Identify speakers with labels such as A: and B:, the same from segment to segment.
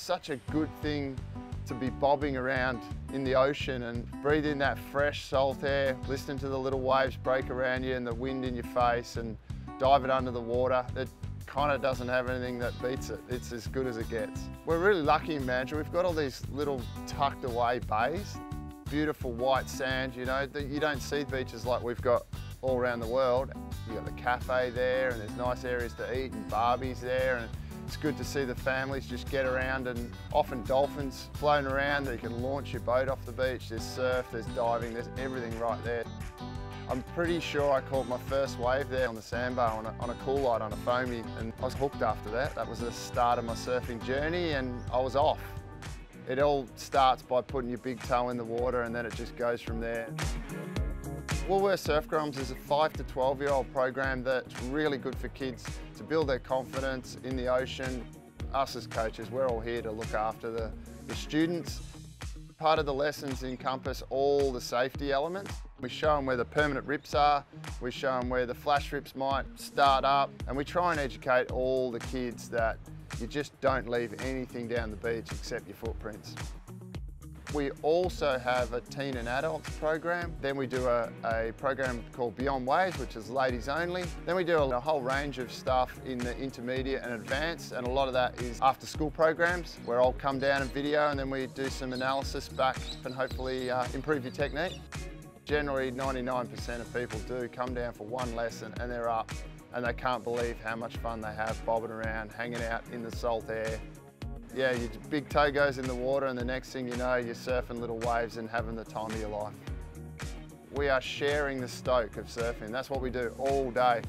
A: such a good thing to be bobbing around in the ocean and breathing that fresh salt air, listening to the little waves break around you and the wind in your face and diving under the water. It kind of doesn't have anything that beats it. It's as good as it gets. We're really lucky in Mandurah. We've got all these little tucked away bays, beautiful white sand, you know, that you don't see beaches like we've got all around the world. You've got the cafe there and there's nice areas to eat and barbies there and it's good to see the families just get around and often dolphins floating around you can launch your boat off the beach. There's surf, there's diving, there's everything right there. I'm pretty sure I caught my first wave there on the sandbar on a, on a cool light on a foamy and I was hooked after that. That was the start of my surfing journey and I was off. It all starts by putting your big toe in the water and then it just goes from there. Woolworths Surf Groms is a 5 to 12 year old program that's really good for kids to build their confidence in the ocean. Us as coaches, we're all here to look after the, the students. Part of the lessons encompass all the safety elements. We show them where the permanent rips are, we show them where the flash rips might start up, and we try and educate all the kids that you just don't leave anything down the beach except your footprints. We also have a teen and adults program. Then we do a, a, program called Beyond Waves, which is ladies only. Then we do a, a, whole range of stuff in the intermediate and advanced, and a lot of that is after school programs, where I'll come down and video, and then we do some analysis back and hopefully uh, improve your technique. Generally, 99% of people do come down for one lesson and they're up, and they can't believe how much fun they have bobbing around, hanging out in the salt air, yeah, your big toe goes in the water and the next thing you know, you're surfing little waves and having the time of your life. We are sharing the stoke of surfing. That's what we do all day.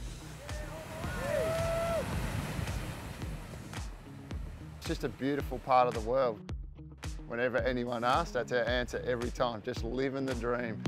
A: It's just a beautiful part of the world. Whenever anyone asks, that's our answer every time, just living the dream.